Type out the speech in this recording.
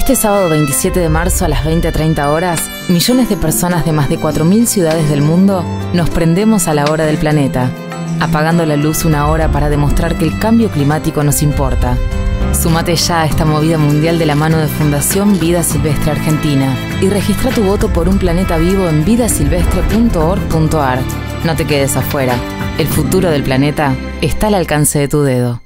Este sábado 27 de marzo a las 20.30 horas, millones de personas de más de 4.000 ciudades del mundo nos prendemos a la hora del planeta, apagando la luz una hora para demostrar que el cambio climático nos importa. Sumate ya a esta movida mundial de la mano de Fundación Vida Silvestre Argentina y registra tu voto por un planeta vivo en vidasilvestre.org.ar. No te quedes afuera. El futuro del planeta está al alcance de tu dedo.